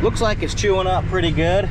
Looks like it's chewing up pretty good.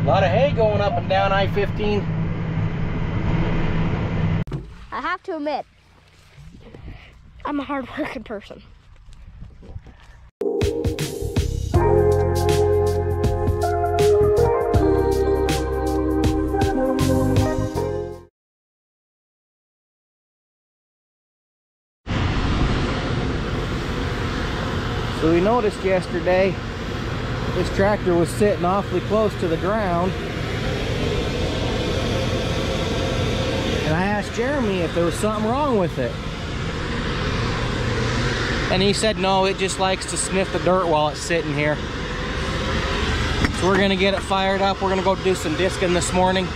A lot of hay going up and down I-15. I have to admit, I'm a hard-working person. Noticed yesterday this tractor was sitting awfully close to the ground. And I asked Jeremy if there was something wrong with it. And he said no, it just likes to sniff the dirt while it's sitting here. So we're gonna get it fired up. We're gonna go do some disking this morning.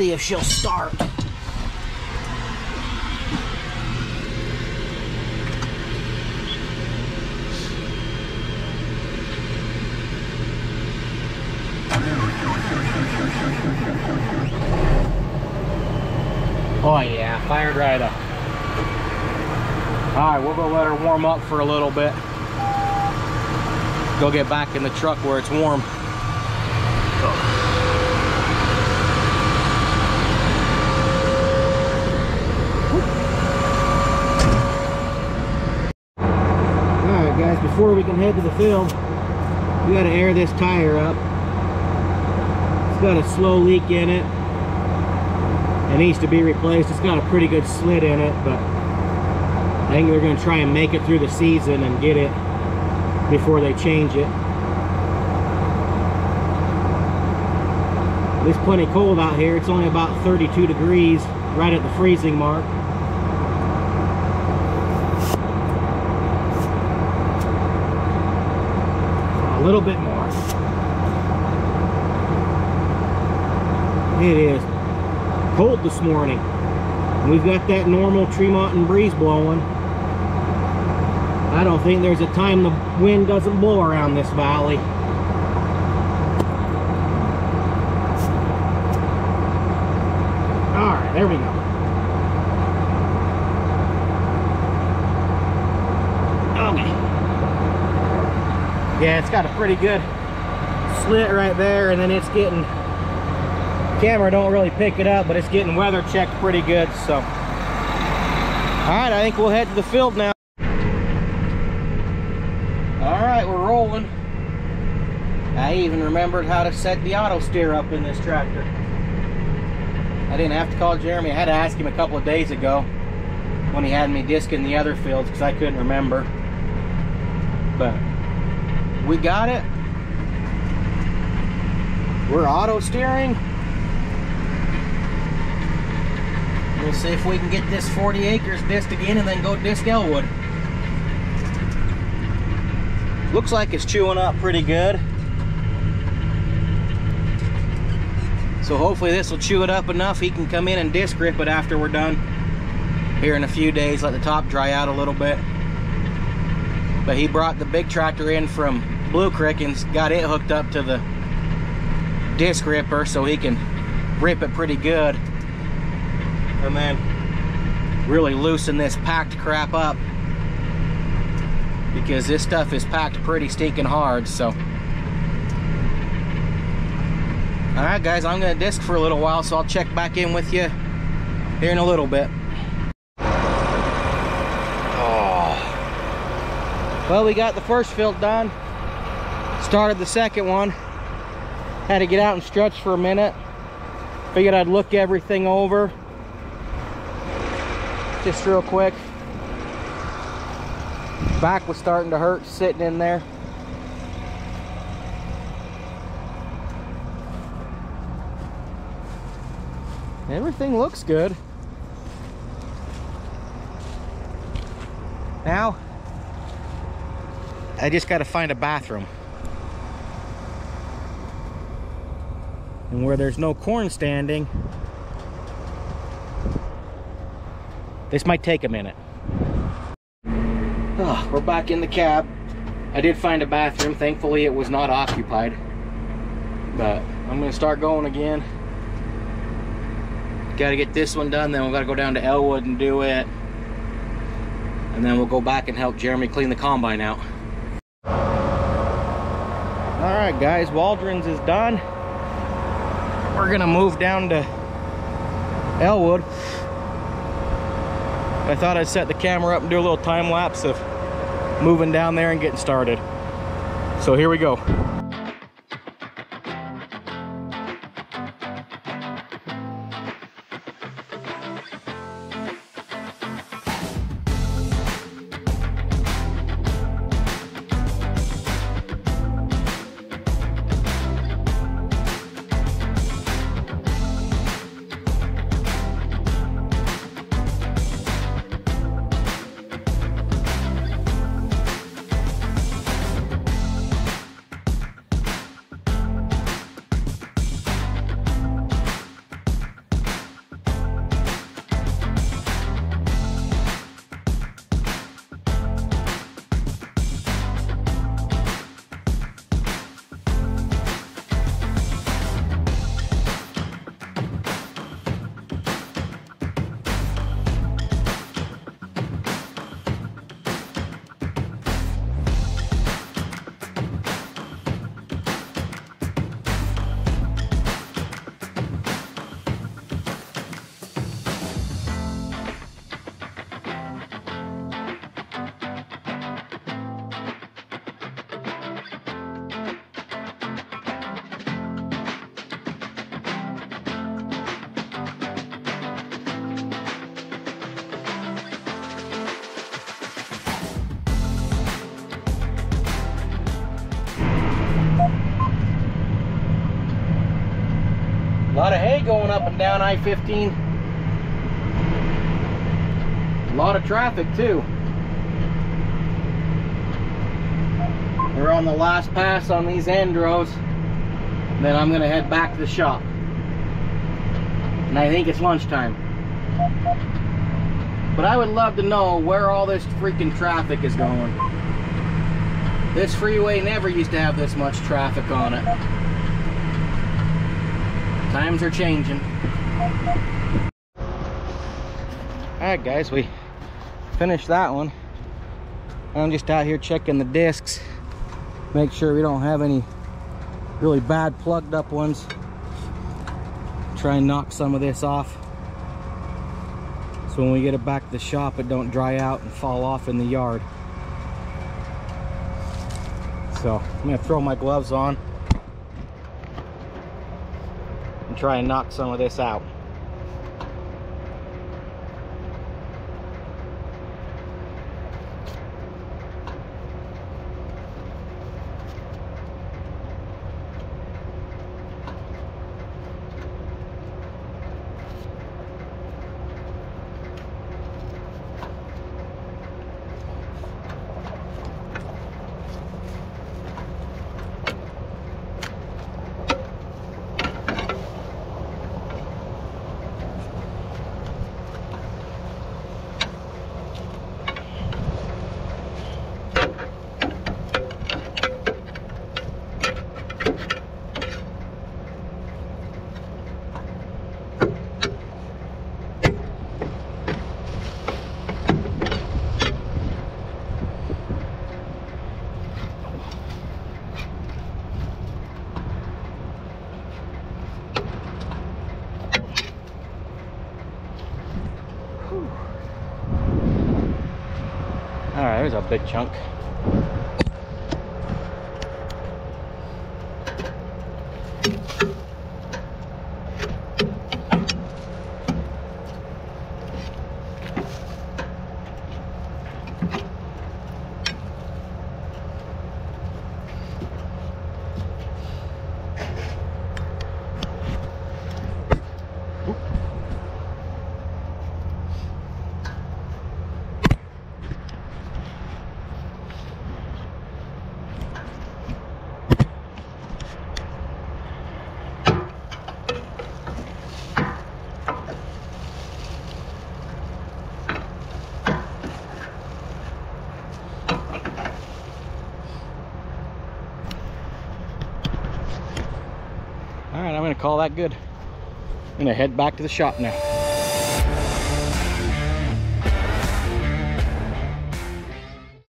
See if she'll start. Oh yeah, fired right up. All right, we'll go let her warm up for a little bit. Go get back in the truck where it's warm. Alright guys, before we can head to the field, we gotta air this tire up. It's got a slow leak in it. It needs to be replaced. It's got a pretty good slit in it, but I think they're gonna try and make it through the season and get it before they change it. It's plenty cold out here. It's only about 32 degrees, right at the freezing mark. Little bit more. It is cold this morning. We've got that normal Tremonton breeze blowing. I don't think there's a time the wind doesn't blow around this valley. Alright, there we go. Yeah, it's got a pretty good slit right there, and then it's getting, camera don't really pick it up, but it's getting weather checked pretty good, so. All right, I think we'll head to the field now. All right, we're rolling. I even remembered how to set the auto steer up in this tractor. I didn't have to call Jeremy. I had to ask him a couple of days ago when he had me disking the other fields because I couldn't remember. But we got it. We're auto steering. We'll see if we can get this 40 acres disc again and then go disc Elwood. Looks like it's chewing up pretty good. So hopefully this will chew it up enough he can come in and disc rip it after we're done. Here in a few days, let the top dry out a little bit. But he brought the big tractor in from Blue Creek and got it hooked up to the disc ripper so he can rip it pretty good. And then really loosen this packed crap up because this stuff is packed pretty stinking hard, so. All right, guys, I'm gonna disc for a little while, so I'll check back in with you here in a little bit. Oh. Well, we got the first field done. Started the second one. Had to get out and stretch for a minute. Figured I'd look everything over. Just real quick. Back was starting to hurt sitting in there. Everything looks good. Now, I just got to find a bathroom. And where there's no corn standing, this might take a minute. Oh, we're back in the cab. I did find a bathroom. Thankfully, it was not occupied. But I'm going to start going again. Got to get this one done. Then we've got to go down to Elwood and do it. And then we'll go back and help Jeremy clean the combine out. All right, guys. Waldron's is done. We're to move down to Elwood. I thought I'd set the camera up and do a little time lapse of moving down there and getting started. So here we go. Lot of hay going up and down I-15. A lot of traffic too. We're on the last pass on these end rows. Then I'm gonna head back to the shop. And I think it's lunchtime. But I would love to know where all this freaking traffic is going. This freeway never used to have this much traffic on it. Times are changing. Alright guys, we finished that one. I'm just out here checking the discs. Make sure we don't have any really bad plugged up ones. Try and knock some of this off. So when we get it back to the shop, it don't dry out and fall off in the yard. So I'm gonna throw my gloves on and try and knock some of this out. Big chunk. Call that good. I'm gonna head back to the shop now.